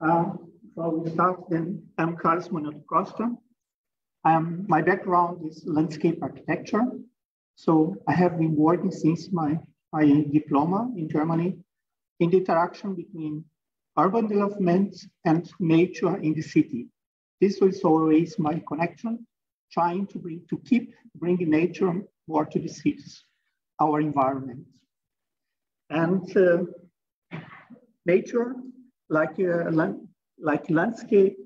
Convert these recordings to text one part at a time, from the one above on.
Uh, so we start then. I'm Carlos Smaniotto Costa. Um, my background is landscape architecture. So I have been working since my, my diploma in Germany in the interaction between urban development and nature in the city. This was always my connection, trying to, bring, to keep bringing nature more to the cities, our environment. And uh, nature, like, uh, like landscape,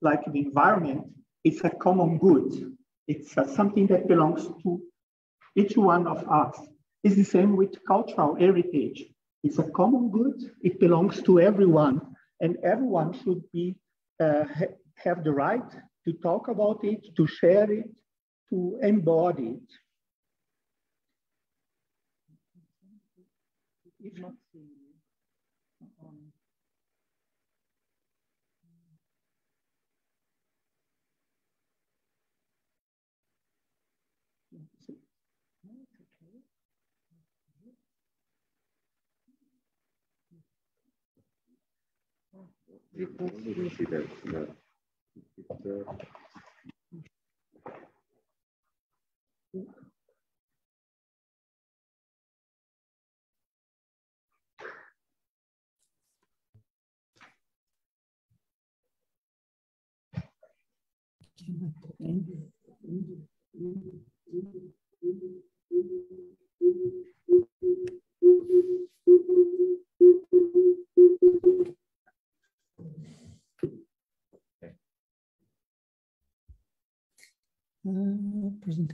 like the environment, it's a common good. It's uh, something that belongs to each one of us. It's the same with cultural heritage. It's a common good. It belongs to everyone, and everyone should be uh, ha have the right to talk about it, to share it, to embody it. If not, We can see that.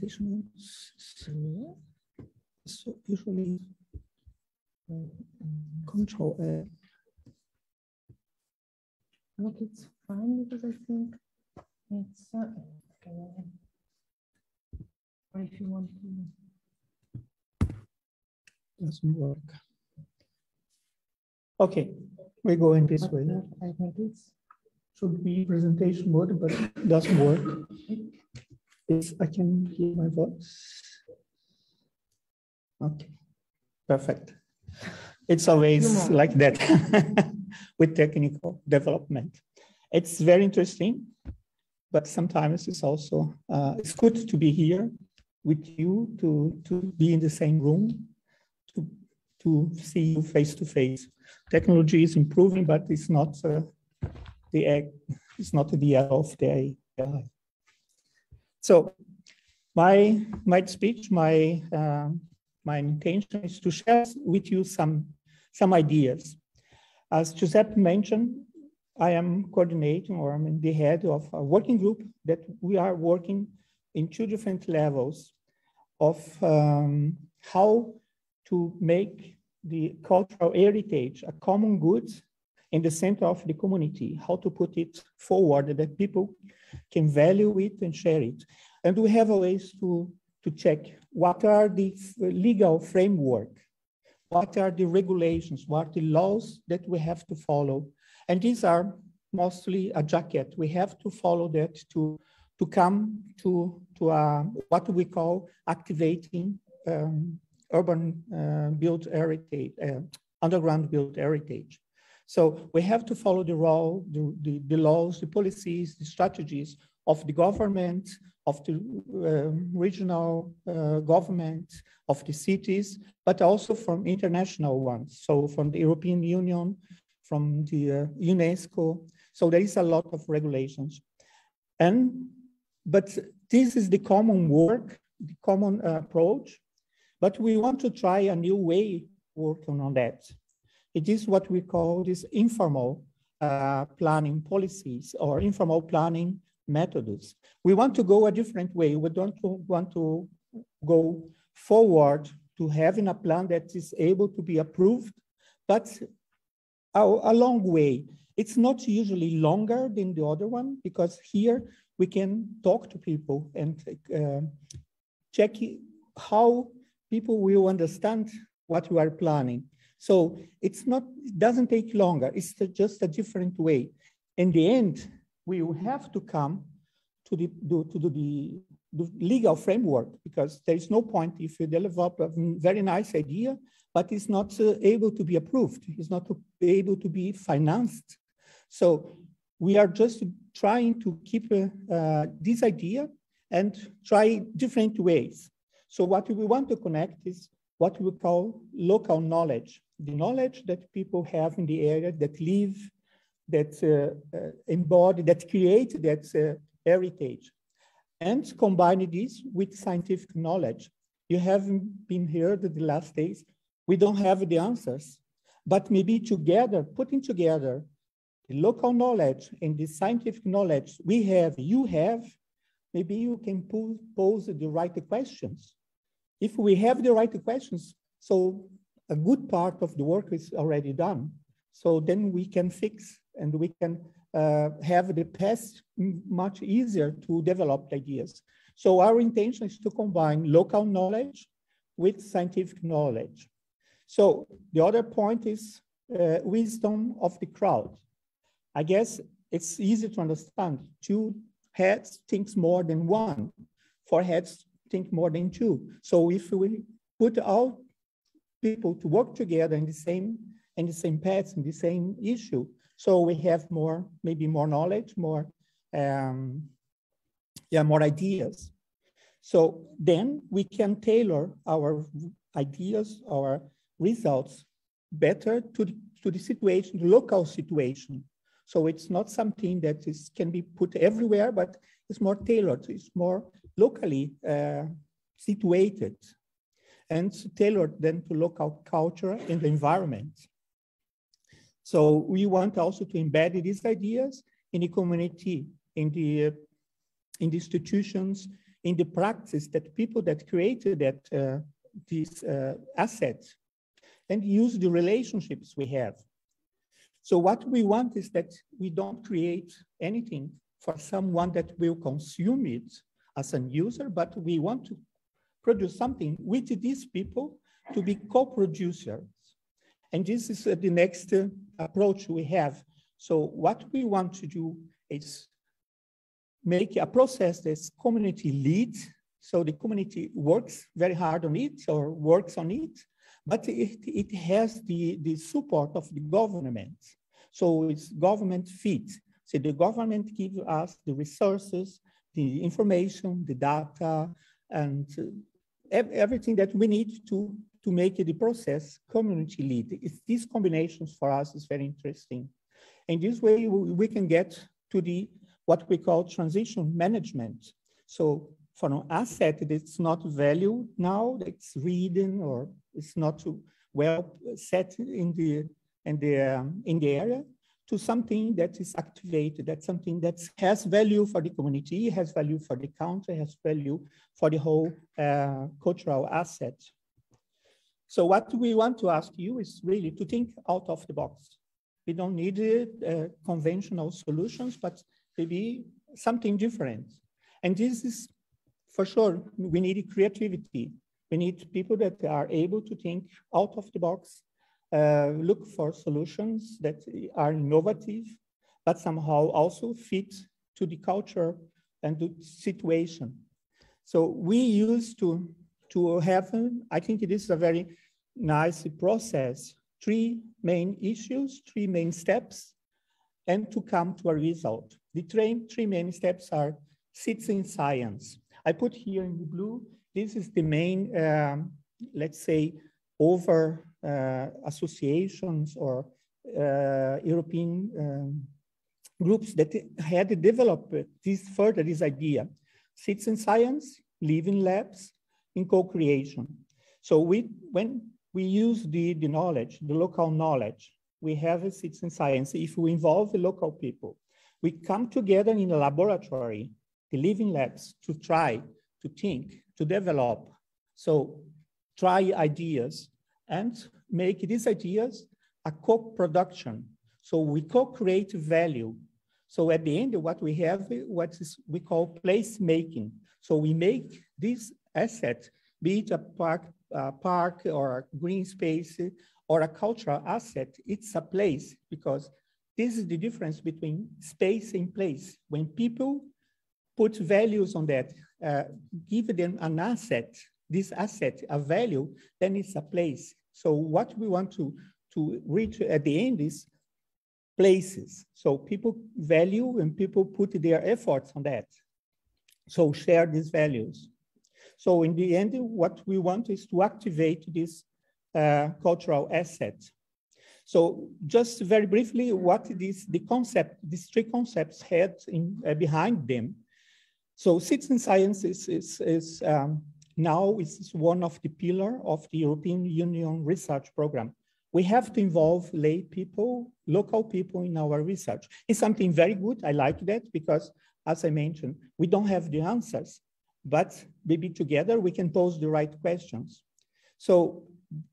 Presentation so, so usually uh, control uh, look it's fine because I think it's uh, okay. or if you want to. Doesn't work. Okay we go in this way I think it's should be presentation mode but it doesn't work if I can hear my voice. Okay, perfect. It's always like that with technical development. It's very interesting, but sometimes it's also, uh, it's good to be here with you, to, to be in the same room, to, to see you face to face. Technology is improving, but it's not uh, the it's not the end of the AI. So my, my speech, my, uh, my intention is to share with you some, some ideas. As Giuseppe mentioned, I am coordinating or I'm the head of a working group that we are working in two different levels of um, how to make the cultural heritage a common good in the center of the community, how to put it forward that people can value it and share it. And we have ways to, to check what are the legal framework, what are the regulations, what are the laws that we have to follow. And these are mostly a jacket. We have to follow that to, to come to, to a, what we call activating um, urban uh, built heritage, uh, underground built heritage. So we have to follow the, role, the, the, the laws, the policies, the strategies of the government, of the uh, regional uh, government, of the cities, but also from international ones. So from the European Union, from the uh, UNESCO. So there is a lot of regulations. And, but this is the common work, the common approach, but we want to try a new way working on that. It is what we call this informal uh, planning policies or informal planning methods. We want to go a different way. We don't want to go forward to having a plan that is able to be approved, but a, a long way. It's not usually longer than the other one because here we can talk to people and uh, check how people will understand what we are planning. So it's not, it doesn't take longer. It's just a different way. In the end, we will have to come to the, to the, the legal framework because there is no point if you develop a very nice idea, but it's not uh, able to be approved. It's not able to be financed. So we are just trying to keep uh, uh, this idea and try different ways. So what we want to connect is what we call local knowledge, the knowledge that people have in the area that live, that uh, uh, embody, that create that uh, heritage, and combine this with scientific knowledge. You haven't been here the last days. We don't have the answers, but maybe together, putting together the local knowledge and the scientific knowledge we have, you have, maybe you can pose the right questions. If we have the right questions, so a good part of the work is already done. So then we can fix and we can uh, have the past much easier to develop ideas. So our intention is to combine local knowledge with scientific knowledge. So the other point is uh, wisdom of the crowd. I guess it's easy to understand. Two heads thinks more than one. Four heads think more than two. So if we put all people to work together in the same in the same paths, in the same issue, so we have more, maybe more knowledge, more, um, yeah, more ideas. So then we can tailor our ideas, our results better to the, to the situation, the local situation. So it's not something that is, can be put everywhere, but it's more tailored. It's more locally uh, situated and tailored them to local culture and the environment. So we want also to embed these ideas in the community, in the, uh, in the institutions, in the practice that people that created that uh, these uh, assets and use the relationships we have so what we want is that we don't create anything for someone that will consume it as an user, but we want to produce something with these people to be co-producers. And this is uh, the next uh, approach we have. So what we want to do is make a process that's community lead. So the community works very hard on it or works on it, but it, it has the, the support of the government. So it's government feed. So the government gives us the resources, the information, the data, and everything that we need to, to make the process community lead. It's, these combinations for us is very interesting. And this way we can get to the what we call transition management. So for an asset that's not valued now, it's reading or it's not well set in the in the um, in the area, to something that is activated, that's something that has value for the community, has value for the country, has value for the whole uh, cultural asset. So what we want to ask you is really to think out of the box. We don't need uh, conventional solutions, but maybe something different. And this is for sure, we need creativity. We need people that are able to think out of the box, uh, look for solutions that are innovative, but somehow also fit to the culture and the situation. So we used to, to have, I think it is a very nice process, three main issues, three main steps, and to come to a result. The three, three main steps are citizen science. I put here in the blue, this is the main, um, let's say, over associations or uh, European um, groups that had developed this further this idea. Citizen science, living labs, in co-creation. So we, when we use the, the knowledge, the local knowledge, we have a citizen science. If we involve the local people, we come together in a laboratory, the living labs, to try, to think, to develop. So try ideas, and make these ideas a co-production. So we co-create value. So at the end, what we have, what is we call placemaking. So we make this asset, be it a park, a park or a green space or a cultural asset, it's a place because this is the difference between space and place. When people put values on that, uh, give them an asset, this asset a value, then it's a place. So what we want to, to reach at the end is places. So people value and people put their efforts on that. So share these values. So in the end, what we want is to activate this uh, cultural asset. So just very briefly, what this, the concept, these three concepts had in, uh, behind them. So citizen science is, is, is um, now is one of the pillar of the European Union research program. We have to involve lay people, local people in our research. It's something very good. I like that because as I mentioned, we don't have the answers, but maybe together we can pose the right questions. So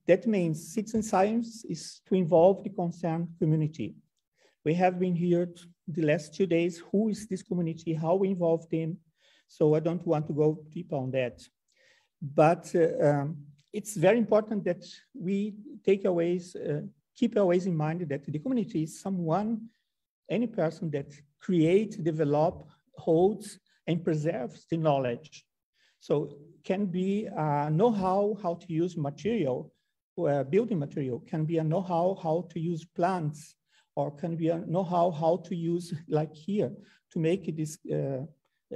that means citizen science is to involve the concerned community. We have been here the last two days. Who is this community? How we involve them? So I don't want to go deep on that. But uh, um, it's very important that we take always, uh, keep always in mind that the community is someone, any person that create, develop, holds, and preserves the knowledge so can be a know-how how to use material, uh, building material, can be a know-how how to use plants, or can be a know-how how to use, like here, to make this uh,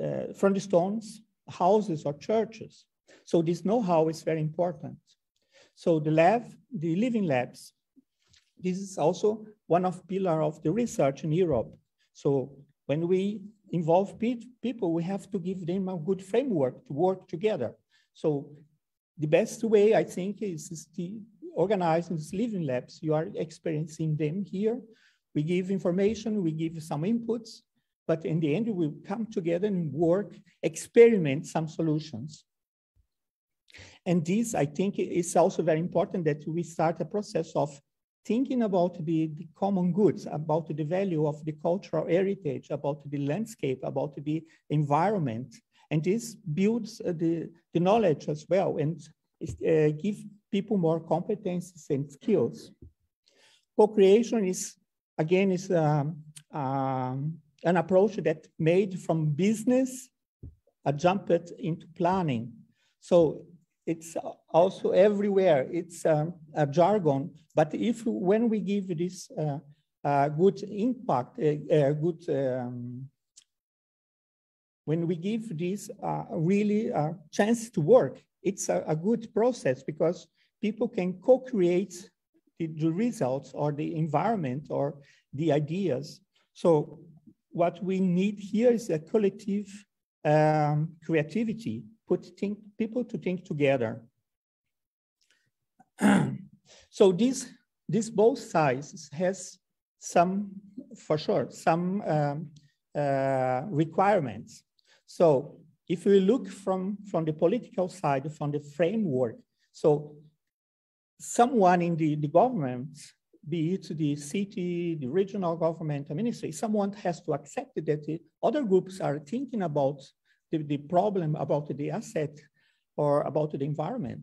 uh, from the stones, houses or churches. So this know-how is very important. So the lab, the living labs, this is also one of pillar of the research in Europe. So when we involve people, we have to give them a good framework to work together. So the best way, I think, is, is to organize these living labs. You are experiencing them here. We give information, we give some inputs, but in the end, we come together and work, experiment some solutions. And this, I think, is also very important that we start a process of thinking about the, the, common goods, about the value of the cultural heritage, about the landscape, about the environment. And this builds uh, the, the knowledge as well and uh, give people more competencies and skills. Co-creation is, again, is um, um, an approach that made from business a jump into planning. So it's also everywhere. It's um, a jargon, but if when we give this uh, uh, good impact, uh, good, um, when we give this uh, really a chance to work, it's a, a, good process because people can co-create the, the results or the environment or the ideas. So what we need here is a collective um, creativity put think, people to think together. so this, this both sides has some, for sure, some um, uh, requirements. So if we look from, from the political side, from the framework, so someone in the, the government, be it the city, the regional government, the ministry, someone has to accept that the other groups are thinking about the, the problem about the asset or about the environment.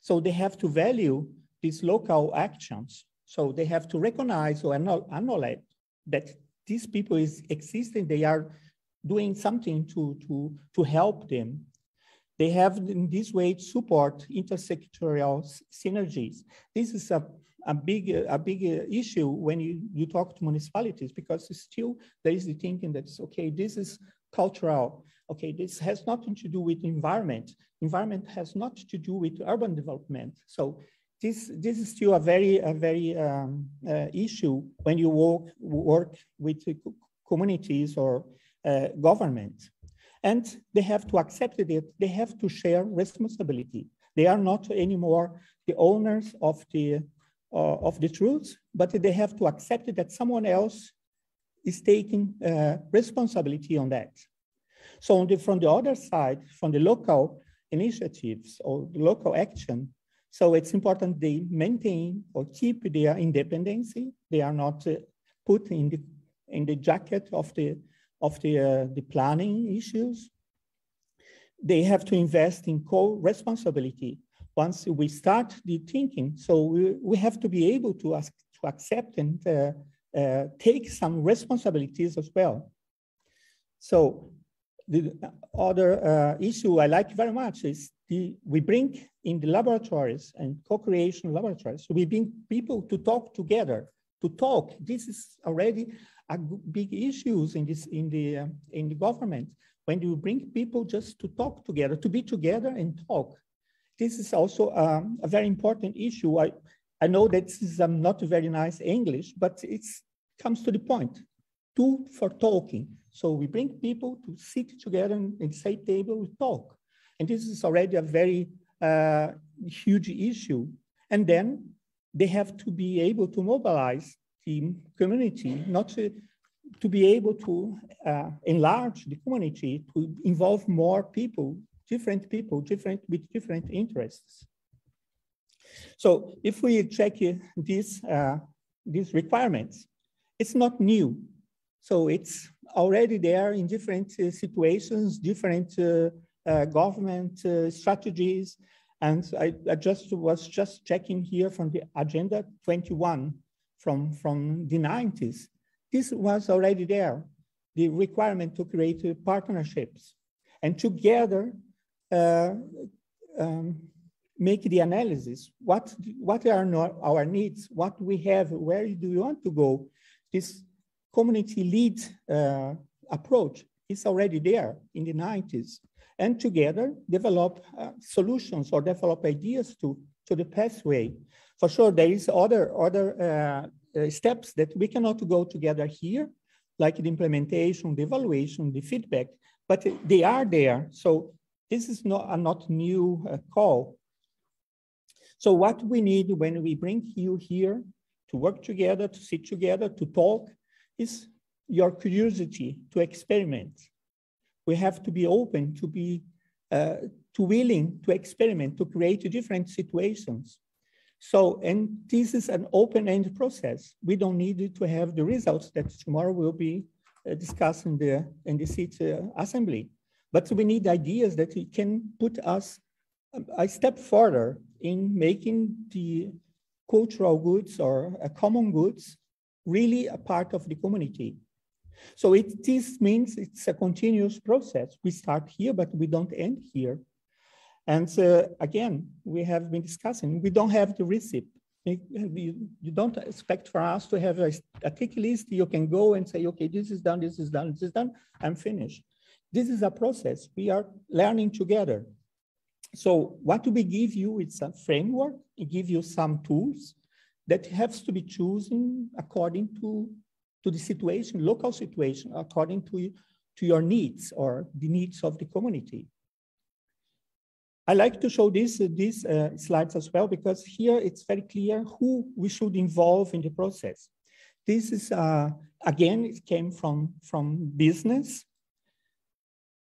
So they have to value these local actions. So they have to recognize or acknowledge that these people is existing, they are doing something to, to, to help them. They have in this way support intersectorial synergies. This is a, a big, a big issue when you, you talk to municipalities because still there is the thinking that, okay, this is cultural, okay, this has nothing to do with environment. Environment has not to do with urban development. So this, this is still a very, a very um, uh, issue when you work, work with communities or uh, government. And they have to accept it, they have to share responsibility. They are not anymore the owners of the, uh, of the truth, but they have to accept that someone else is taking uh, responsibility on that. So the, from the other side, from the local initiatives or local action, so it's important they maintain or keep their independency. They are not uh, put in the in the jacket of the of the uh, the planning issues. They have to invest in co-responsibility. Once we start the thinking, so we, we have to be able to ask to accept and uh, uh, take some responsibilities as well. So the other uh, issue I like very much is the, we bring in the laboratories and co-creation laboratories, we bring people to talk together, to talk. This is already a big issues in this in the uh, in the government when you bring people just to talk together, to be together and talk. This is also um, a very important issue. I, I know that this is um, not very nice English, but it comes to the point. Two for talking. So we bring people to sit together and, and say table, we talk. And this is already a very uh, huge issue. And then they have to be able to mobilize the community, not to, to be able to uh, enlarge the community, to involve more people, different people, different with different interests. So if we check these, uh, these requirements, it's not new. So it's already there in different uh, situations, different uh, uh, government strategies. And I, I, just was just checking here from the agenda 21 from, from the 90s. This was already there, the requirement to create uh, partnerships and together uh, um, make the analysis. What, what are our needs? What we have? Where do we want to go? This community lead uh, approach is already there in the 90s. And together develop uh, solutions or develop ideas to, to the pathway. For sure, there is other, other uh, uh, steps that we cannot go together here, like the implementation, the evaluation, the feedback, but they are there. So this is not a not new uh, call. So what we need when we bring you here to work together, to sit together, to talk, is your curiosity to experiment. We have to be open to be uh, to willing to experiment, to create different situations. So, and this is an open-ended process. We don't need to have the results that tomorrow will be uh, discussed in the, in the seat uh, assembly. But we need ideas that can put us a step further in making the cultural goods or uh, common goods really a part of the community. So it, this means it's a continuous process. We start here, but we don't end here. And uh, again, we have been discussing, we don't have the recipe. You, you don't expect for us to have a, a tick list. You can go and say, okay, this is done, this is done, this is done, I'm finished. This is a process. We are learning together. So what we give you is a framework, give you some tools that has to be chosen according to, to the situation, local situation, according to, to your needs or the needs of the community. I like to show this, uh, these uh, slides as well, because here it's very clear who we should involve in the process. This is, uh, again, it came from, from business.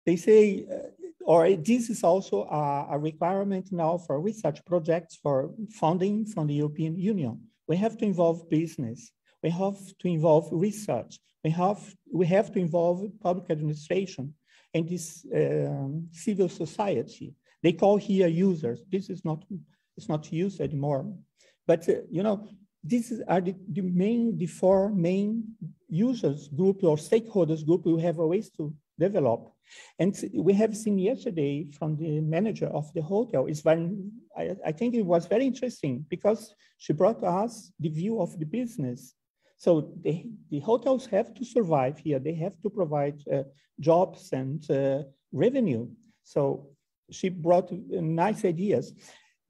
They say, uh, or this is also a, a, requirement now for research projects for funding from the European Union. We have to involve business. We have to involve research. We have, we have to involve public administration and this um, civil society. They call here users. This is not, it's not used anymore. But, uh, you know, these are the, the main, the four main users group or stakeholders group we have ways to develop. And we have seen yesterday from the manager of the hotel, is very, I, I think it was very interesting because she brought us the view of the business. So the, the hotels have to survive here. They have to provide uh, jobs and uh, revenue. So she brought nice ideas.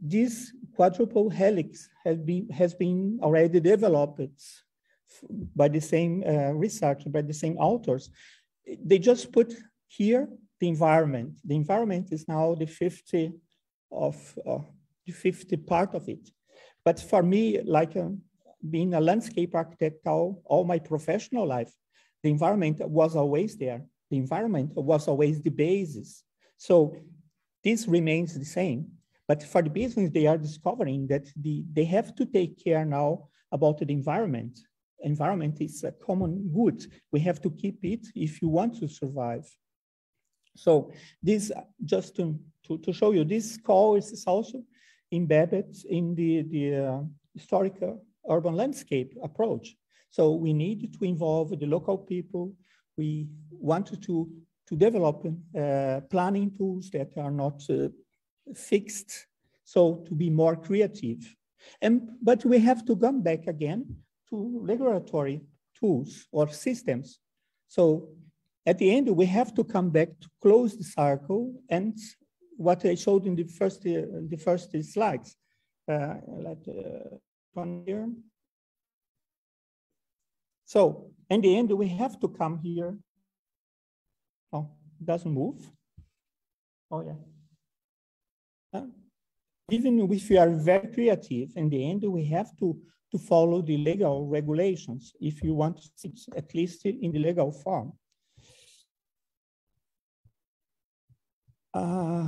This quadruple helix has been, has been already developed by the same uh, research, by the same authors. They just put here the environment. The environment is now the 50 of uh, the 50 part of it. But for me, like uh, being a landscape architect all, all my professional life, the environment was always there. The environment was always the basis. So this remains the same. But for the business, they are discovering that the, they have to take care now about the environment. Environment is a common good. We have to keep it if you want to survive. So this, just to, to, to show you, this call is also embedded in the, the uh, historical urban landscape approach. So we need to involve the local people. We wanted to to develop uh, planning tools that are not uh, fixed, so to be more creative. And, but we have to come back again to regulatory tools or systems. So at the end, we have to come back to close the circle and what I showed in the first, uh, the first slides. Uh, let uh, one here. So in the end, we have to come here. Oh, doesn't move. Oh yeah. Even if we are very creative, in the end, we have to, to follow the legal regulations if you want to sit at least in the legal form. Uh,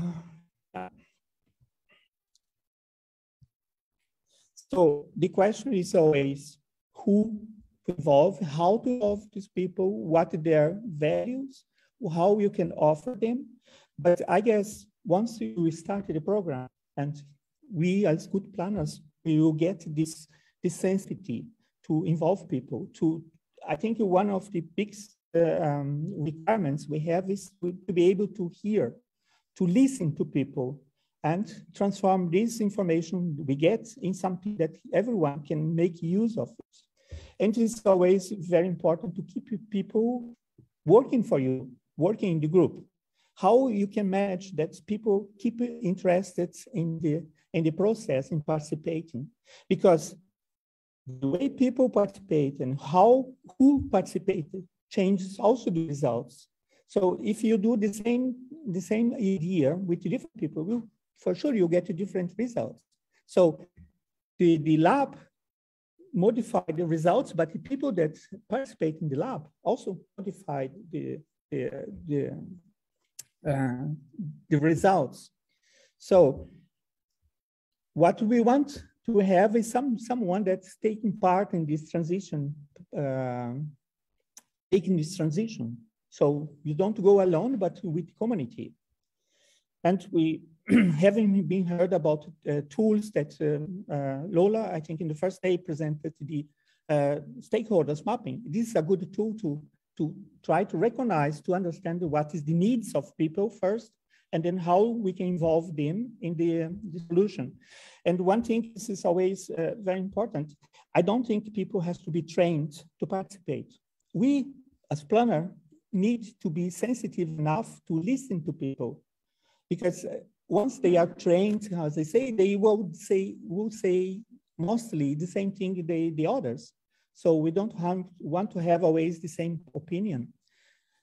so the question is always who to involve, how to involve these people, what their values, how you can offer them. But I guess once you start the program and we as good planners, we will get this, this sensitivity to involve people to, I think one of the big uh, um, requirements we have is to be able to hear to listen to people and transform this information we get in something that everyone can make use of. And it's always very important to keep people working for you, working in the group. How you can manage that people keep interested in the, in the process, in participating. Because the way people participate and how who participated changes also the results. So if you do the same, the same idea with different people, will for sure you get a different results. So the, the lab modified the results, but the people that participate in the lab also modified the, the, the, uh, the results. So what we want to have is some someone that's taking part in this transition, uh, taking this transition. So you don't go alone, but with the community. And we having been heard about uh, tools that uh, uh, Lola, I think in the first day presented to the uh, stakeholders mapping. This is a good tool to, to try to recognize, to understand what is the needs of people first, and then how we can involve them in the, the solution. And one thing this is always uh, very important. I don't think people have to be trained to participate. We, as planner, need to be sensitive enough to listen to people because uh, once they are trained, as they say, they will say will say mostly the same thing they the others. So we don't have, want to have always the same opinion.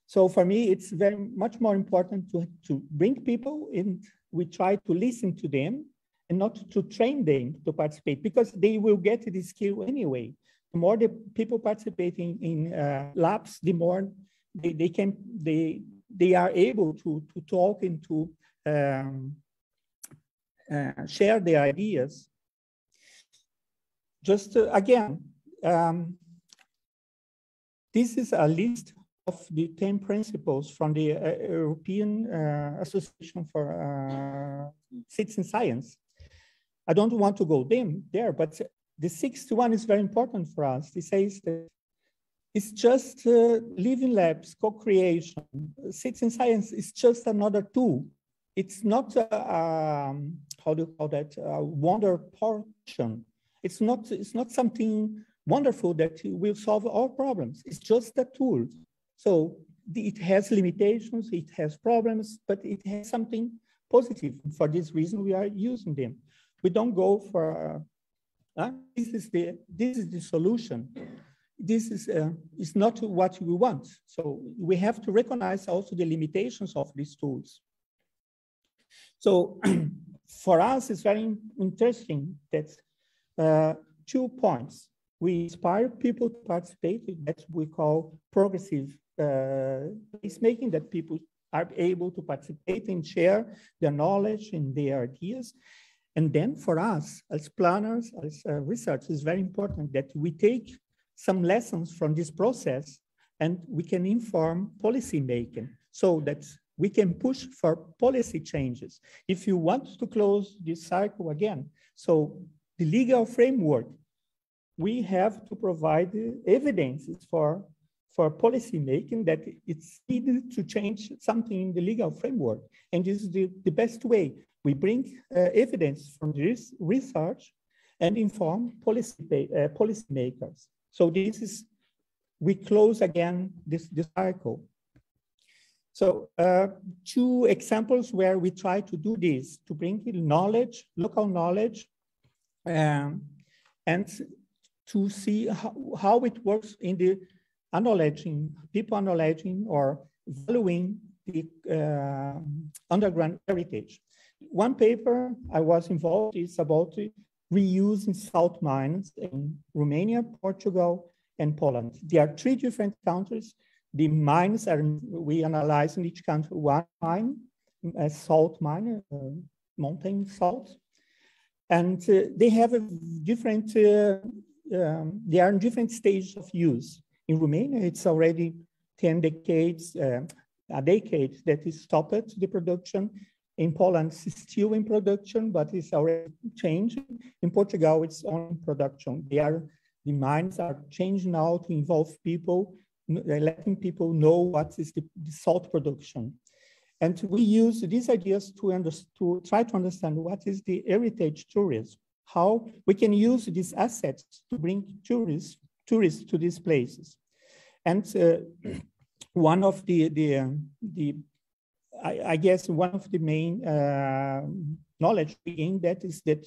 So for me, it's very much more important to, to bring people in. We try to listen to them and not to train them to participate because they will get the skill anyway. The more the people participating in uh, labs, the more they, they can they they are able to to talk and to um, uh, share their ideas. Just uh, again, um, this is a list of the 10 principles from the uh, European uh, Association for uh, Citizen Science. I don't want to go them there, but the sixth one is very important for us. It says that it's just uh, living labs, co-creation. Citizen science is just another tool it's not um, how do you call that a wonder portion. It's not it's not something wonderful that will solve all problems. It's just a tool. So it has limitations, it has problems, but it has something positive. For this reason, we are using them. We don't go for uh, this is the this is the solution. This is uh, is not what we want. So we have to recognize also the limitations of these tools. So for us, it's very interesting that uh, two points. We inspire people to participate. That we call progressive uh, placemaking, that people are able to participate and share their knowledge and their ideas. And then for us as planners, as uh, research, is very important that we take some lessons from this process and we can inform policy making so that we can push for policy changes. If you want to close this cycle again, so the legal framework, we have to provide evidences for, for policy making that it's needed to change something in the legal framework. And this is the, the best way. We bring uh, evidence from this research and inform policy, uh, policy makers. So this is, we close again this, this cycle. So uh, two examples where we try to do this, to bring knowledge, local knowledge, um, and to see how, how it works in the acknowledging, people acknowledging or valuing the uh, underground heritage. One paper I was involved is about reusing salt mines in Romania, Portugal, and Poland. There are three different countries. The mines are, we analyze in each country one mine, a salt mine, uh, mountain salt. And uh, they have a different, uh, um, they are in different stages of use. In Romania, it's already 10 decades, uh, a decade that is stopped the production. In Poland, it's still in production, but it's already changing. In Portugal, it's on production. They are, the mines are changed now to involve people, letting people know what is the, the salt production. And we use these ideas to, under, to try to understand what is the heritage tourism, how we can use these assets to bring tourists, tourists to these places. And uh, one of the, the, the I, I, guess one of the main uh, knowledge in that is that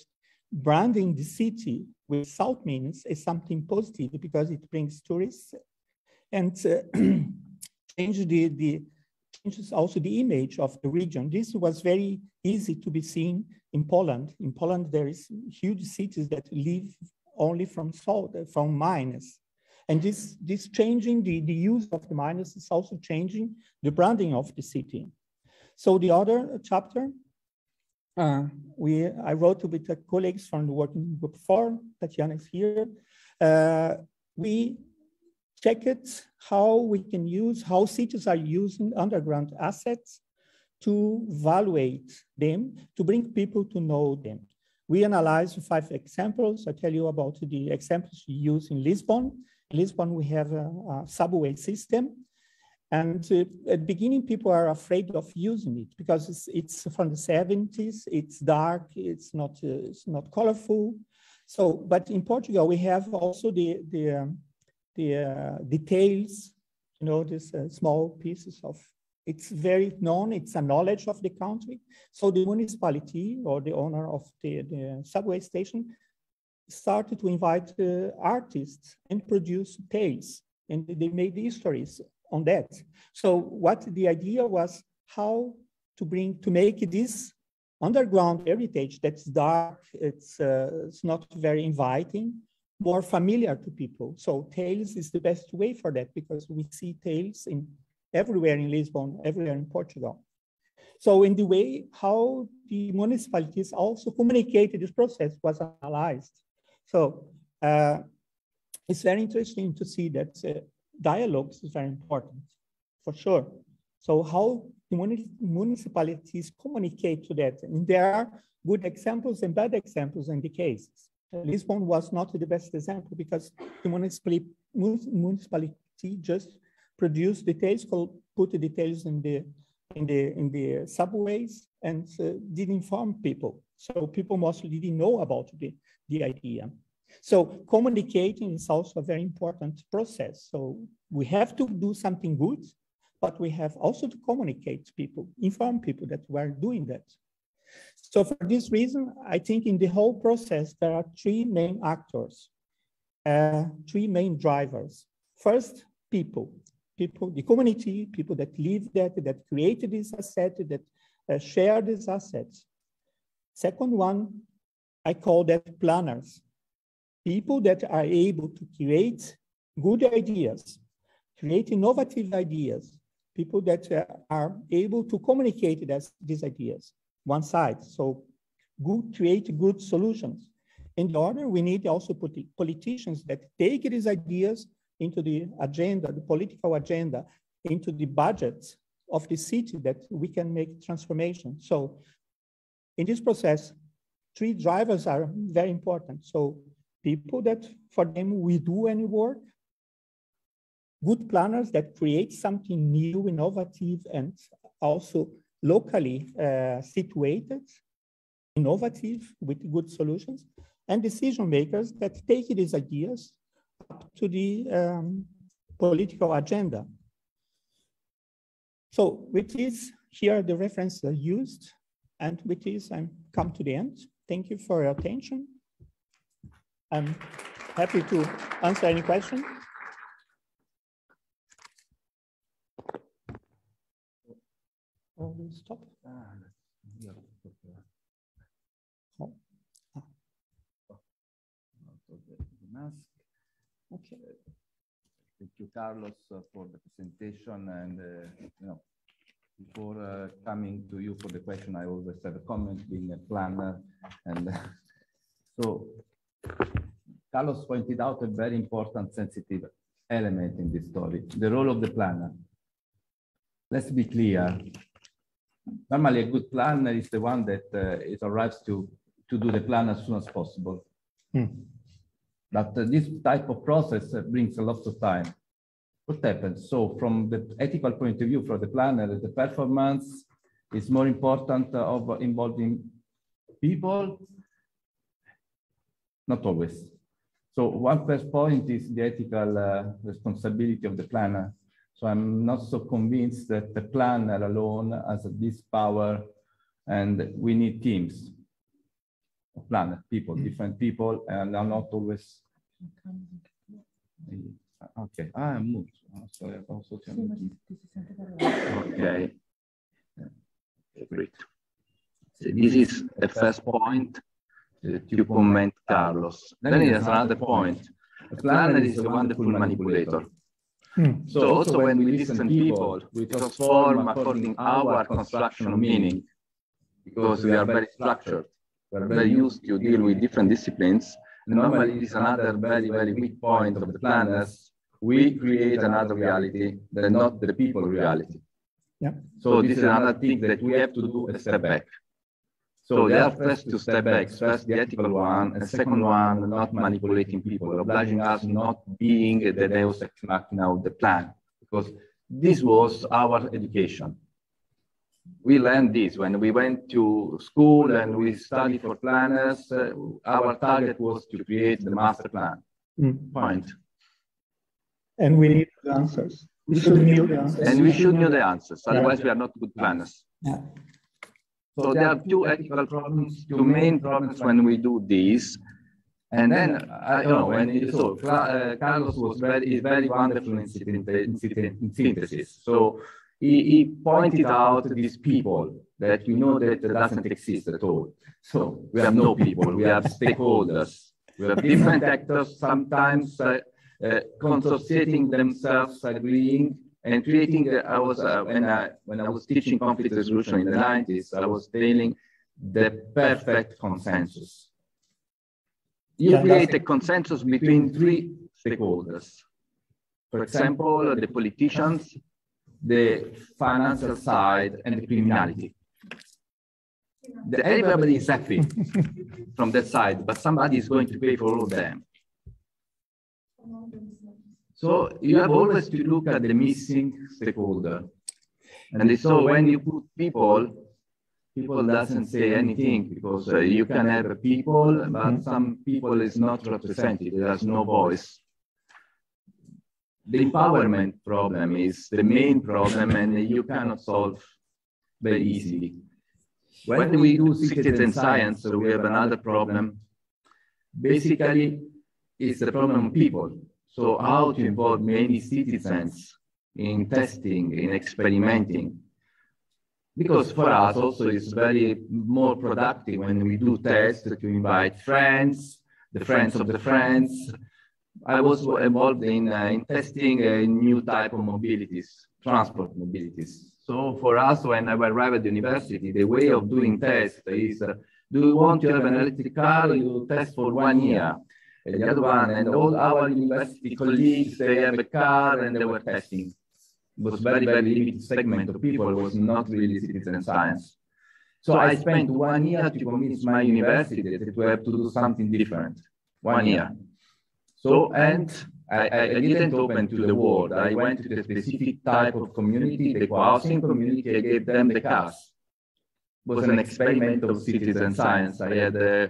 branding the city with salt means is something positive because it brings tourists and uh, change the, the changes also the image of the region. This was very easy to be seen in Poland. In Poland, there is huge cities that live only from salt, from mines. And this, this changing the, the use of the mines is also changing the branding of the city. So the other chapter, uh, we I wrote with the colleagues from the working group four, Tatiana is here. Uh, we checked how we can use, how cities are using underground assets to evaluate them, to bring people to know them. We analyzed five examples. I tell you about the examples we use in Lisbon. In Lisbon, we have a, a subway system. And uh, at beginning, people are afraid of using it because it's, it's from the 70s, it's dark, it's not, uh, it's not colorful. So, but in Portugal, we have also the, the, um, the uh, details, you know, these uh, small pieces of, it's very known, it's a knowledge of the country. So the municipality or the owner of the, the subway station started to invite uh, artists and produce tales, and they made histories on that. So what the idea was how to bring, to make this underground heritage that's dark, it's, uh, it's not very inviting, more familiar to people. So tales is the best way for that because we see tales in everywhere in Lisbon, everywhere in Portugal. So in the way how the municipalities also communicated this process was analyzed. So uh, it's very interesting to see that uh, dialogues is very important, for sure. So how the municipalities communicate to that. And there are good examples and bad examples in the cases. Lisbon was not the best example because the municipality, municipality just produced details, put the details in the in the in the subways and uh, did inform people. So people mostly didn't know about the, the idea. So communicating is also a very important process. So we have to do something good, but we have also to communicate to people, inform people that we're doing that. So for this reason, I think in the whole process, there are three main actors, uh, three main drivers. First, people, people, the community, people that live that, that created this asset, that uh, share these assets. Second one, I call that planners, people that are able to create good ideas, create innovative ideas, people that uh, are able to communicate this, these ideas one side. So good, create good solutions. In the other, we need also politicians that take these ideas into the agenda, the political agenda, into the budgets of the city that we can make transformation. So in this process, three drivers are very important. So people that for them we do any work, good planners that create something new, innovative, and also locally uh, situated, innovative with good solutions, and decision makers that take these ideas, up to the um, political agenda. So with this, here are the references used, and with this, I'm come to the end. Thank you for your attention. I'm happy to answer any question. Oh, stop. Oh. Ah. Okay. Thank you, Carlos, uh, for the presentation. And, uh, you know, before uh, coming to you for the question, I always have a comment being a planner. And so Carlos pointed out a very important sensitive element in this story, the role of the planner. Let's be clear. Normally, a good planner is the one that uh, it arrives to, to do the plan as soon as possible. Hmm. But uh, this type of process uh, brings a lot of time. What happens? So from the ethical point of view, for the planner, the performance is more important uh, of involving people? Not always. So one first point is the ethical uh, responsibility of the planner. So I'm not so convinced that the planner alone has this power and we need teams planet, people, Mm. different people, and I'm not always. Okay, ah, moved. Sorry, I also Sì, ma can- ti si sente parlare. Okay. Great. So this is the first point that you comment, Carlos. Then there's another point. The planner is a wonderful manipulator. Hmm. So also when we listen people, we transform according our construction of meaning, because we are very structured. We're used to deal with different disciplines. And normally this is another very, very weak point of the planners. We create another reality, than not the people reality. Yeah. So this is another thing that we have to do a step back. So there are first two step backs, first the ethical one, and second one, not manipulating people, obliging us not being the deus ex machina of the plan, because this was our education. We learned this when we went to school and we studied for planners. uh, our target was to create the master plan. Hmm. Point. And we need the answers. We should know the answers. And we should know the answers, otherwise we are not good planners. Yeah. So there are two ethical problems, two main problems when we do this. And then, I don't know, when, it- so uh, Carlos was very, is very wonderful in synth- in in synthesis. So he, he pointed out these people that we know that doesn't exist at all. So we have no people, we have stakeholders, we have different actors, sometimes uh, uh, consortiating themselves, agreeing, and creating, uh, I was, uh, when I, when I was teaching conflict resolution in the nineties, I was telling the perfect consensus. You Yeah, create a consensus between three stakeholders. For example, the politicians, the financial side, and the criminality. The- Everybody is happy from that side, but somebody is going to pay for all of them. So you have always to look at the missing stakeholder. And so when you put people, people doesn't say anything because uh, you can have people, but some people is not represented. There's no voice. The empowerment problem is the main problem and you cannot solve very easily. When we do citizen science, so we have another problem. Basically, it's the problem of people. So how to involve many citizens in testing, in experimenting. Because for us also it's very more productive when we do tests to invite friends, the friends of the friends. I was involved in, uh, in testing a new type of mobilities, transport mobilities. So for us, when I arrived at the university, the way of doing tests is, uh, do you want to have an electric car? You test for one year. And the other one, and all our university colleagues, they have a car and they were testing. It was very, very limited segment of people, it was not really citizen science. So I spent one year to convince my university that we have to do something different, one year. So, and I, I I didn't open to the world. I went to the specific type of community, the co-housing community, I gave them the cars. It was an experiment of citizen science. I had uh,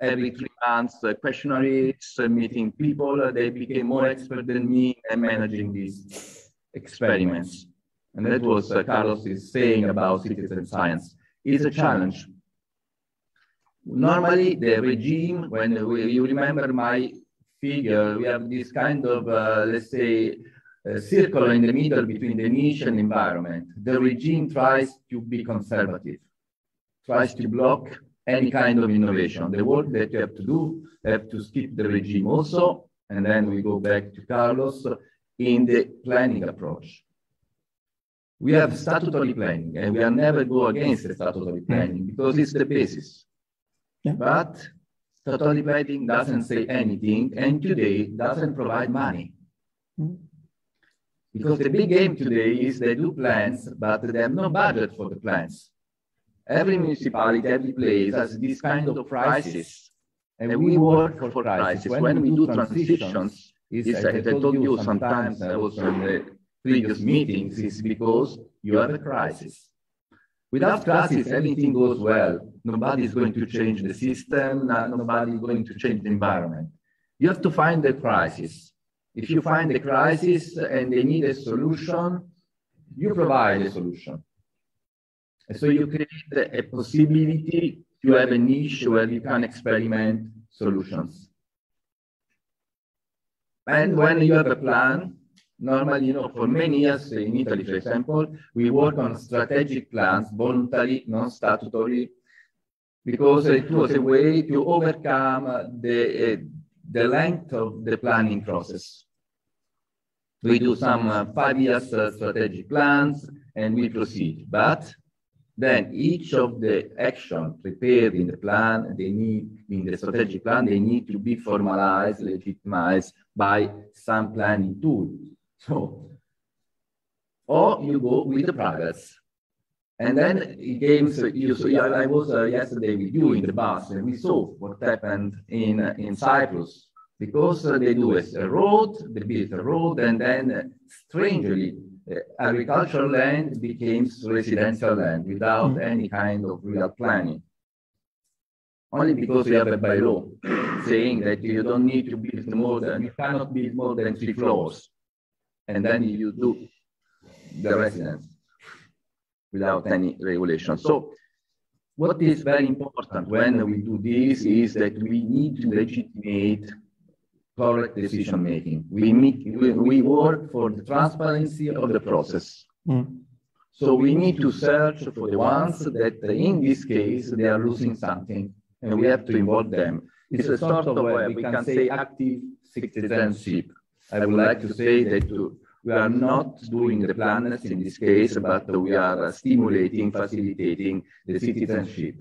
every three months, uh, questionnaires, uh, meeting people. Uh, they became more expert than me in managing these experiments. And that was uh, Carlos is saying about citizen science. It's a challenge. Normally, the regime, when we, you remember my figure, we have this kind of, uh, let's say, circle in the middle between the niche and environment. The regime tries to be conservative, tries to block any kind of innovation. The work that you have to do, you have to skip the regime also, and then we go back to Carlos in the planning approach. We have statutory planning, and we are never go against the statutory planning because it's the basis. Yeah. But statutory planning doesn't say anything, and today doesn't provide money. Mm. Because the big game today is they do plans, but they have no budget for the plans. Every municipality, every place has this kind of crisis. And we work for crisis. When we do transitions, is, I told you sometimes also in the previous meetings, is because you have a crisis. Without crisis, everything goes well. Nobody is going to change the system. Nobody is going to change the environment. You have to find the crisis. If you find the crisis and they need a solution, you provide a solution. And so you create a possibility to have a niche where you can experiment solutions. And when you have a plan, normally, you know, for many years in Italy, for example, we work on strategic plans, voluntary, non-statutory, because it was a way to overcome the, uh, the length of the planning process. We do some uh, five years uh, strategic plans and we proceed. But then each of the action prepared in the plan, they need, in the strategic plan, they need to be formalized, legitimized by some planning tool. So, or you go with the progress. And then it games, you, so yeah, I was uh, yesterday with you in the bus and we saw what happened in, uh, in Cyprus because uh, they do a road, they built a road, and then uh, strangely, uh, agricultural land became residential land without mm. any kind of real planning. Only because we have a bylaw saying that you don't need to build more than, you cannot build more than three floors. And then you do the residence without any regulation. So what is very important when we do this is that we need to legitimate correct decision making. We, make, we, we work for the transparency of the process. Mm. So we need to search for the ones that, in this case, they are losing something, and we have to involve them. It's a sort of, uh, we can say, active citizenship. I would like to say that we are not doing the planners in this case, but we are stimulating, facilitating the citizenship.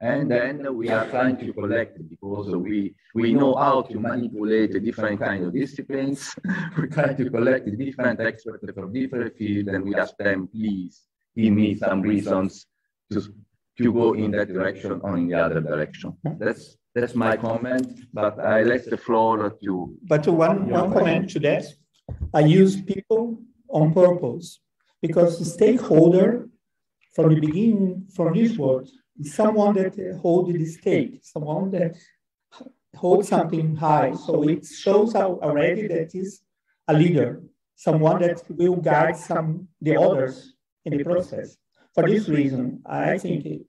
And then we are trying to collect because we, we know how to manipulate different kind of disciplines. we try to collect different experts from different fields and we ask them, please give me some reasons to, to go in that direction or in the other direction. That's that's my comment, but I let the floor not to. But one, one comment to that, I use people on purpose because the stakeholder from the beginning, from this word, is someone that holds the stake, someone that holds something high. So it shows already that is a leader, someone that will guide some the others in the process. For this reason, I think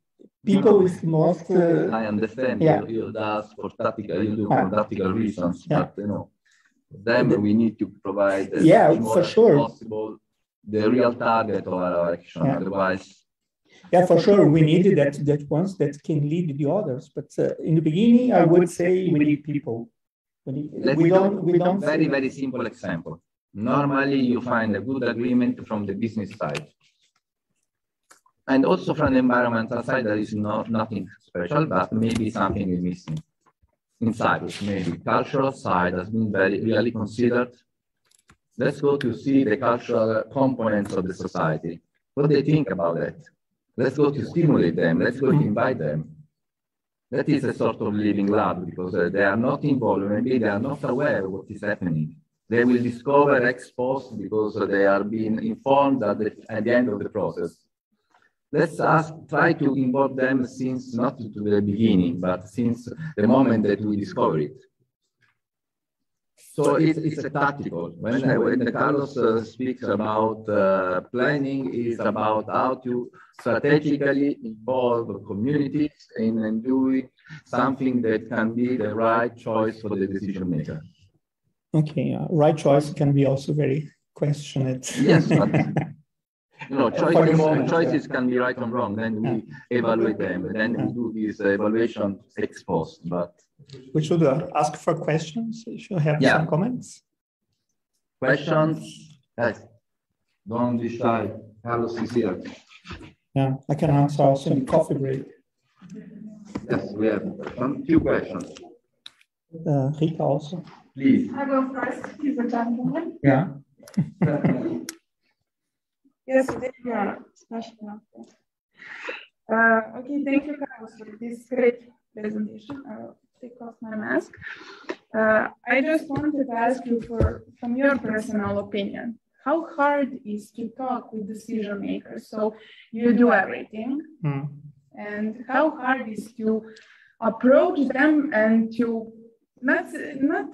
people with most. Uh, I understand. Yeah. You, you ask for tactical, you do for tactical reasons, Yeah. but you know, then we need to provide. as Yeah, for sure. Possible, the real target of our action. Yeah. Otherwise, Yeah, for sure, we need that that ones that can lead the others. But uh, in the beginning, I would say we need people. We, need, Let's we do don't. We don't. very very simple example. Normally, you find a good agreement from the business side. And also from the environmental side, there is no, nothing special, but maybe something is missing. In Cyprus, maybe cultural side has been very really considered. Let's go to see the cultural components of the society. What they think about that. Let's go to stimulate them. Let's go to invite them. That is a sort of living lab because uh, they are not involved. Maybe they are not aware of what is happening. They will discover ex post because uh, they are being informed at the, at the end of the process. Let's ask, try to involve them since not to the beginning, but since the moment that we discover it. So it's, it's a tactical. When, when Carlos uh, speaks about uh, planning, is about how to strategically involve communities in, in doing something that can be the right choice for the decision maker. Okay, uh, right choice can be also very questioned. Yes, know, choices, choices can be right and wrong. Then we evaluate them, and then we do this evaluation ex post. But we should uh, ask for questions if you have yeah. some comments. Questions? Yes. Don't be shy. Carlos is here. Yeah, I can answer also in the coffee break. Yes, we have some few questions. Uh, Rita also. Please. I go first, please, gentlemen. Yeah. Yes, there you are, special. Uh, okay, thank you, Carlos, for this great presentation. I'll take off my mask. Uh, I just wanted to ask you for from your personal opinion. How hard is to talk with decision makers? So you do everything, mm. and how hard is to approach them and to not not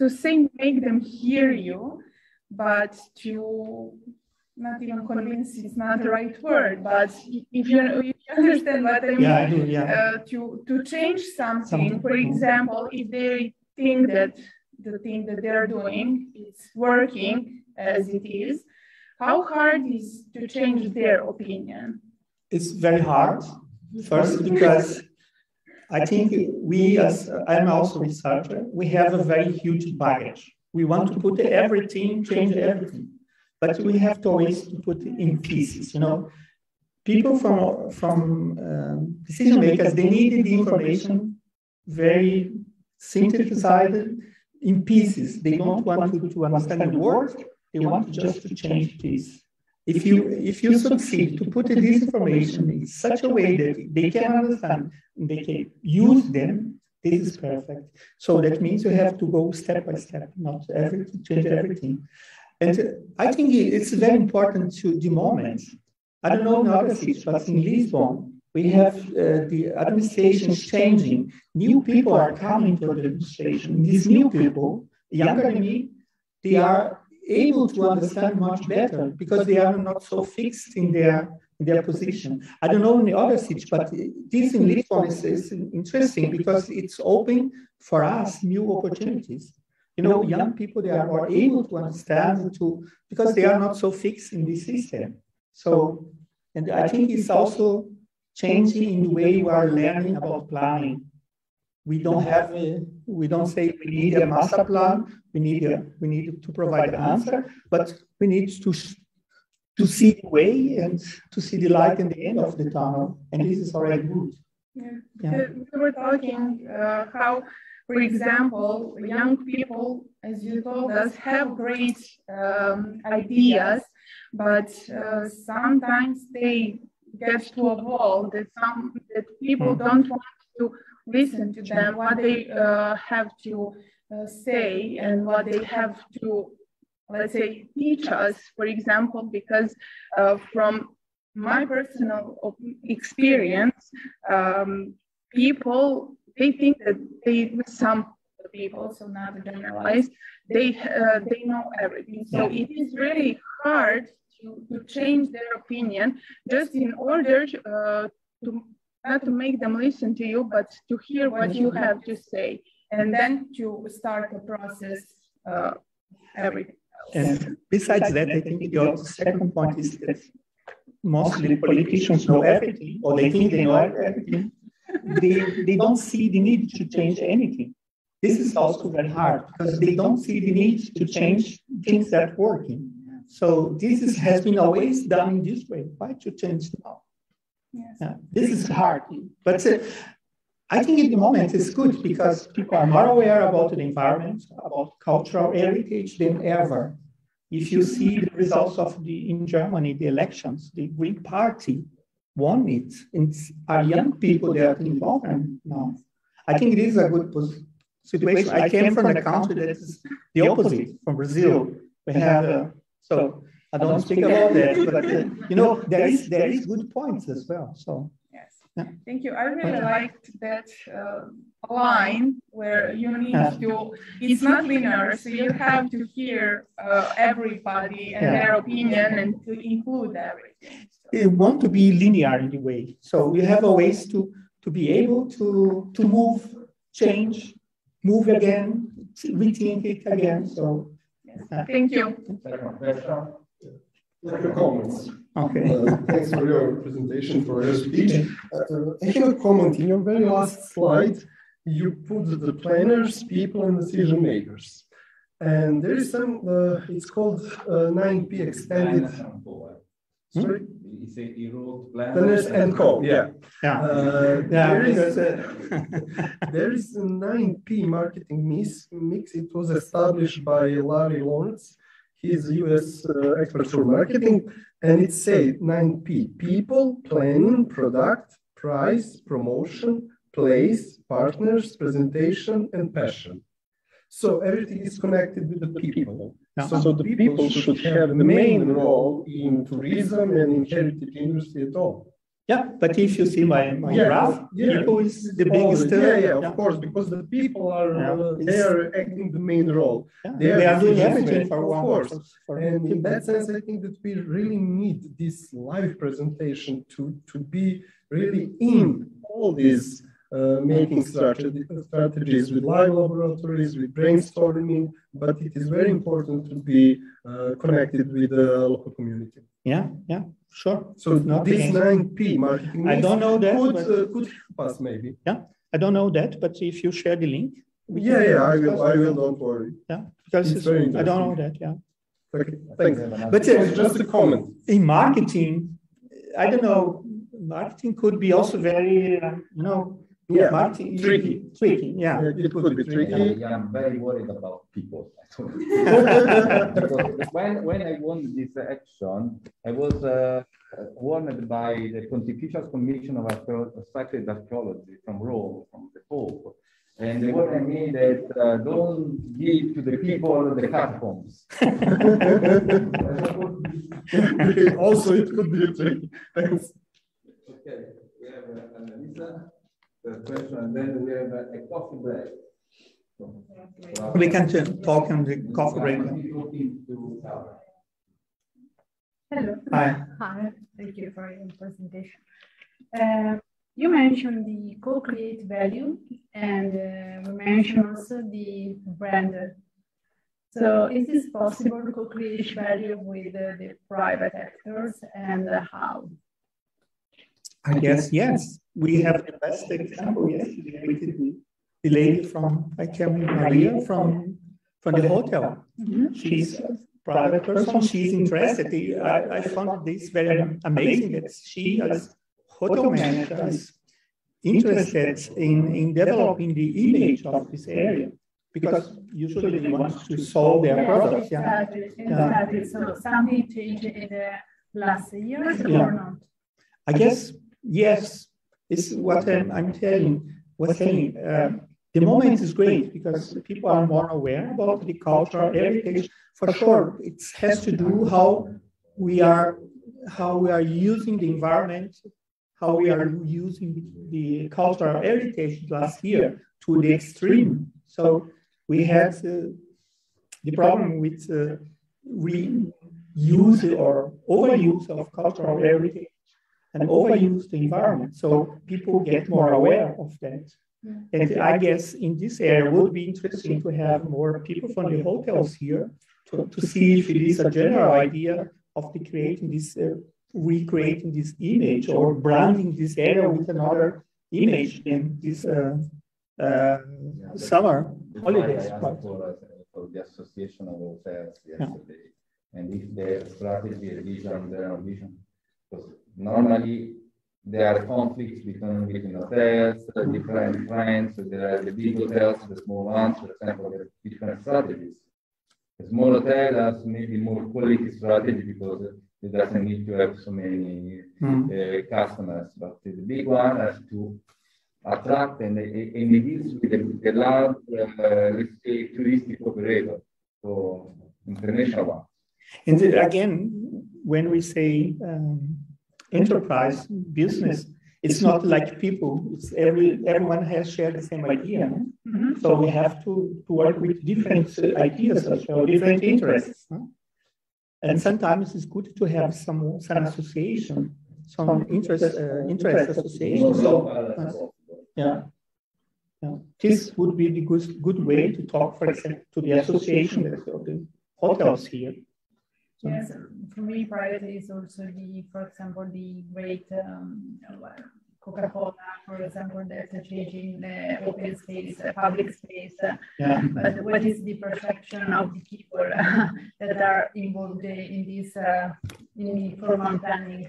to say make them hear you, but to not even convince is not the right word, but if you, if you understand what I mean, yeah, I do, yeah. Uh, to, to change something, something, for example, if they think that the thing that they're doing is working as it is, how hard is to change their opinion? It's very hard. First, because I think we, as I'm also a researcher, we have a very huge baggage. We want to put everything, change everything, but we have to always put in pieces. You know, people from from um, decision makers they need the information very synthesized in pieces. They don't want to, to understand the word. They want just to change this if you if you succeed to put this information in such a way that they can understand, they can use them, this is perfect. So that means you have to go step by step, not everything, change everything. And I think it's very important to the moment. I don't know in other cities, but in Lisbon, we have uh, the administration changing. New people are coming to the administration. These new people, younger than me, they are able to understand much better because they are not so fixed in their in their position. I don't know in the other cities, but this in Lisbon is, is interesting because it's open for us new opportunities. You know, young people they are more able to understand to because they are not so fixed in this system. So, and I think it's also changing in the way we are learning about planning. we don't have a, we don't say we need a master plan we need a, we need to provide an answer but we need to to see the way and to see the light in the end of the tunnel and this is already good. Yeah, yeah. we were talking uh, how for example young people as you told us have great um, ideas but uh, sometimes they get to a wall that some that people mm. don't want to listen to them, what they uh, have to uh, say and what they have to, let's say, teach us, for example, because uh, from my personal experience, um, people, they think that they, some people, so not generalized, they, uh, they know everything. So it is really hard to, to change their opinion just in order uh, to not to make them listen to you, but to hear what you have to say, and then to start the process. Uh, everything. And besides that, I think your second point is that mostly politicians know everything, or they think they know everything. They, they don't see the need to change anything. This is also very hard because they don't see the need to change things that are working. So this is, has been always done in this way. Why to change now? Yes. Yeah, this is hard, but uh, I think at the moment it's good because people are more aware about the environment, about cultural heritage than ever. If you see the results of the in Germany, the elections, the Green Party won it. And our young people that are involved now. I think it is a good situation. I came from a country that is the opposite from Brazil. We have uh, so I don't speak about that, but uh, you know, there is there is good points as well. So Yes. Yeah. Thank you. I really liked that uh, line where you need Yeah. to, it's not linear, so you have to hear uh, everybody and Yeah. their opinion and to include everything. So, it want to be linear in the way. So we have a ways to to be able to to move, change, move again, rethink it again. So Thank you. Second question. Like a comments. okay. Uh, Thanks for your presentation, for your speech. Uh, I have a comment. In your very last slide, you put the planners, people, and decision makers. And there is some, uh, it's called uh, 9P extended. Sorry? You say he wrote Planners and co, yeah. Yeah. Uh, Yeah, there is, because, uh, there is a 9P marketing mix, mix. It was established by Larry Lawrence. He's a US uh, expert for marketing. And it said 9P, people, planning, product, price, promotion, place, partners, presentation, and passion. So everything is connected with the people. Yeah. So the people should have the main role in tourism and in heritage industry at all. Yeah, but if you see my, my Yeah, graph, yeah. people is the biggest. uh, Yeah, yeah, of course, because the people are, Yeah, uh, they are acting the main role. yeah, They They are are doing everything for of one. course. for And in that sense, I think that we really need this live presentation to, to be really in all these uh, making strategy, strategies with live laboratories, with brainstorming, but it is very important to be uh, connected with the local community. Yeah, yeah, sure. So Not this against- 9P marketing I don't know that, could, but- uh, could help us maybe. Yeah, I don't know that, but if you share the link. Yeah, yeah, I will, I will, don't worry. Yeah, because It's it's- very I don't know that, yeah. Okay, thanks. But But uh, just a comment. in marketing, I don't know, marketing could be also very, uh, you know, Yeah, marketing tricky. Tricky, yeah. Yeah, It could be tricky. Yeah, I'm very worried about people. Because when, when I won this action, I was uh, warned by the Pontifical Commission of Archeo- Sacred Archaeology from Rome, from the Pope. And they warned me that uh, don't give to the people the catacombs. Also, it could be tricky. Thanks. Okay, we have uh, Annalisa, the question, and then we have uh, a coffee break. So- We can talk on the coffee break. I'm looking to, Hello. Hi. Hi, thank you for your presentation. Uh, You mentioned the co-create value and uh, we mentioned also the brand. So is this possible to co-create value with uh, the private actors and uh, how? I guess, yes. We have the best example yesterday with the, the lady from, I can remember, Maria from, from the hotel. Mm-hmm. She's a private person, she's interested. I, I found this very amazing that she as hotel manager is interested in, in developing the image of this area. Because usually they want to solve their Yes, problems, yeah. Exactly, exactly. So something changed in the last years Yeah. or not? I guess, yes, it's what I'm, I'm telling, saying. Uh, the moment is great because people are more aware about the cultural heritage. For sure, it has to do how we are, how we are using the environment, how we are using the cultural heritage last year to the extreme. So we had uh, the problem with uh, reuse or overuse of cultural heritage and overuse the environment. So people get more aware of that. And I guess in this area would be interesting to have more people from the hotels here to, to see if it is a general idea of the creating this, uh, recreating this image or branding this area with another image in this uh, uh, summer holidays. I asked. For, uh, for the Association of Hotels yesterday, and if their strategy, a vision, their vision, because normally there are conflicts between, between hotels, uh, different brands, there are the big hotels, the small ones, for example, there are different strategies. The small hotel has maybe more quality strategy because it doesn't need to have so many Hmm. uh, customers, but the big one has to attract and, and it deals with the, the large, uh, let's say, touristic operator, so international one. And again, when we say um, enterprise business, it's not like people. It's every everyone has shared the same idea. Mm-hmm. So we have to, to work with different ideas as well, different interests. And sometimes it's good to have some some association, some interest uh, interest association. Uh, yeah. Yeah. This would be the good, good way to talk, for example, to the association of the hotels here. Yes, for me, priority is also the, for example, the great um, Coca-Cola, for example, that's changing the open space, the public space. Yeah. But what is the perception of the people that are involved in this uh, in the formal planning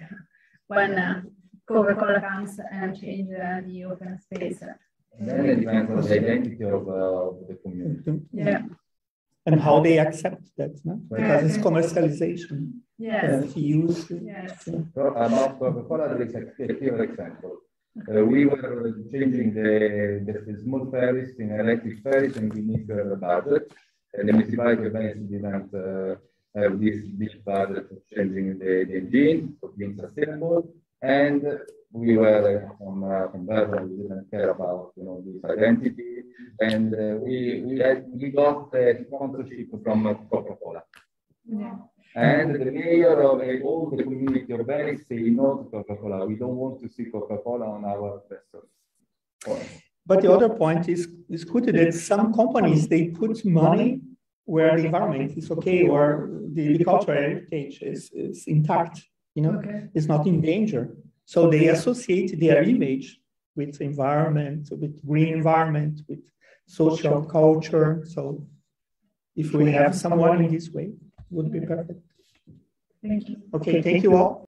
when uh, Coca-Cola comes and change uh, the open space? Then it depends on the identity of, uh, the community. Yeah and how they accept that, no? because it's commercialization. Yes. Uh, use. Yes. So about Coca-Cola, there is a clear example. Uh, we were changing the, the small ferries in electric ferries and we need a budget. And the municipality of Venice didn't uh, have this big budget of changing the, the engine, for being sustainable. And we were from uh, from Berlin. We didn't care about you know this identity, and uh, we we had, we got a sponsorship from Coca-Cola. Yeah. And the mayor of uh, all the community of Venice say no to Coca-Cola. We don't want to see Coca-Cola on our vessels. But the other point is, is good that some companies, they put money where the environment is okay or the, the cultural heritage is, is intact, you know, okay. it's not in danger. So they associate their image with environment, with green environment, with social culture. So if we have someone in this way, would be perfect. Thank you. Okay, thank you all.